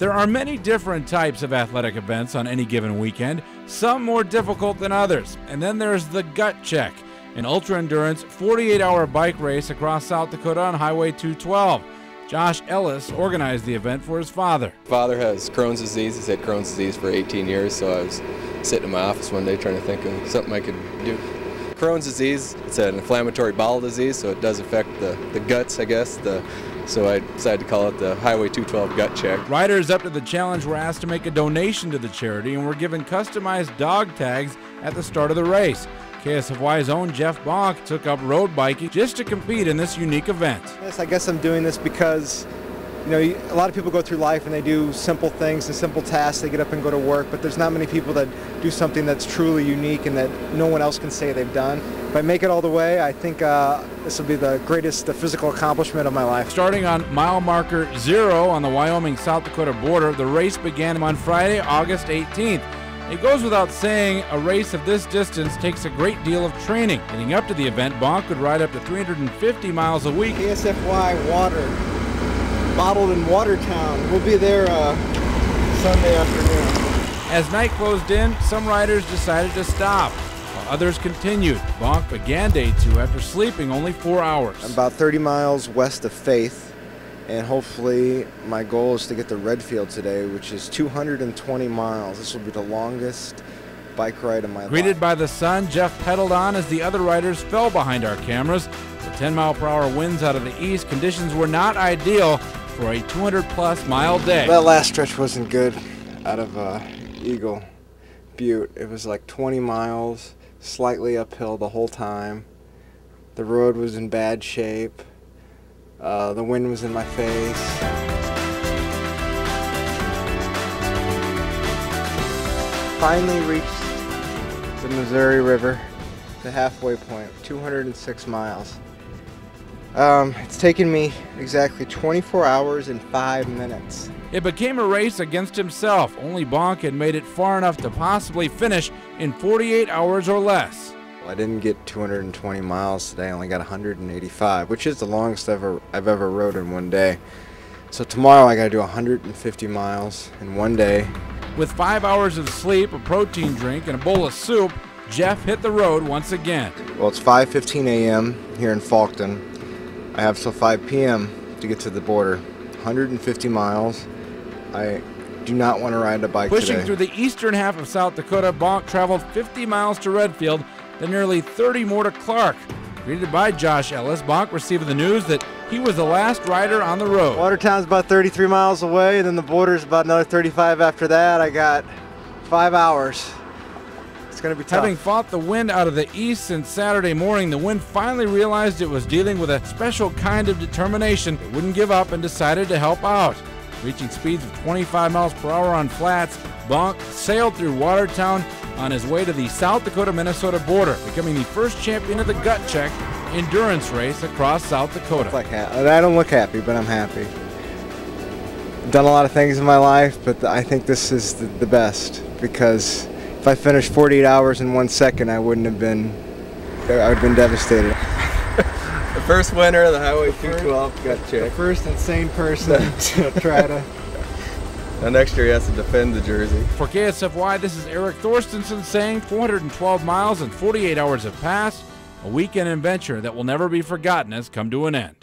There are many different types of athletic events on any given weekend, some more difficult than others. And then there's the Gut Check, an ultra endurance 48 hour bike race across South Dakota on Highway 212. Josh Ellis organized the event for his father. Father has Crohn's disease. He's had Crohn's disease for 18 years, so I was sitting in my office one day trying to think of something I could do. Crohn's disease, it's an inflammatory bowel disease, so it does affect the, the guts, I guess. The, so I decided to call it the Highway 212 Gut Check. Riders up to the challenge were asked to make a donation to the charity and were given customized dog tags at the start of the race. KSFY's own Jeff Bonk took up road biking just to compete in this unique event. Yes, I guess I'm doing this because you know, a lot of people go through life and they do simple things and simple tasks. They get up and go to work, but there's not many people that do something that's truly unique and that no one else can say they've done. If I make it all the way, I think uh, this will be the greatest the physical accomplishment of my life. Starting on mile marker zero on the Wyoming-South Dakota border, the race began on Friday, August 18th. It goes without saying, a race of this distance takes a great deal of training. Leading up to the event, Bonk would ride up to 350 miles a week. KSFY water, bottled in Watertown. We'll be there uh, Sunday afternoon. As night closed in, some riders decided to stop, while others continued. Bonk began day two after sleeping only four hours. I'm about 30 miles west of Faith, and hopefully my goal is to get to Redfield today, which is 220 miles. This will be the longest bike ride of my Greeted life. Greeted by the sun, Jeff pedaled on as the other riders fell behind our cameras. With 10 mile per hour winds out of the east, conditions were not ideal for a 200 plus mile day. That last stretch wasn't good out of uh, Eagle Butte. It was like 20 miles, slightly uphill the whole time. The road was in bad shape. Uh, the wind was in my face. Finally reached the Missouri River, the halfway point, 206 miles. Um, it's taken me exactly 24 hours and 5 minutes. It became a race against himself. Only Bonk had made it far enough to possibly finish in 48 hours or less. I didn't get 220 miles today. I only got 185, which is the longest ever I've ever rode in one day. So tomorrow I got to do 150 miles in one day. With five hours of sleep, a protein drink, and a bowl of soup, Jeff hit the road once again. Well, it's 5:15 a.m. here in Faulkton. I have till 5 p.m. to get to the border. 150 miles. I do not want to ride a bike Pushing today. through the eastern half of South Dakota, Bonk traveled 50 miles to Redfield, then nearly 30 more to Clark. Greeted by Josh Ellis, Bonk received the news that he was the last rider on the road. Watertown's about 33 miles away, and then the border's about another 35 after that. I got five hours. It's going to be tough. Having fought the wind out of the east since Saturday morning, the wind finally realized it was dealing with a special kind of determination. It wouldn't give up and decided to help out. Reaching speeds of 25 miles per hour on flats, Bonk sailed through Watertown on his way to the South Dakota Minnesota border, becoming the first champion of the Gut Check endurance race across South Dakota. like I don't look happy, but I'm happy. I've done a lot of things in my life, but I think this is the, the best because if I finished 48 hours in one second, I wouldn't have been. I would have been devastated. The first winner of the Highway 212 Gut Check. First insane person to try to. Now next year he has to defend the jersey. For KSFY, this is Eric Thorstenson saying 412 miles and 48 hours have passed. A weekend adventure that will never be forgotten has come to an end.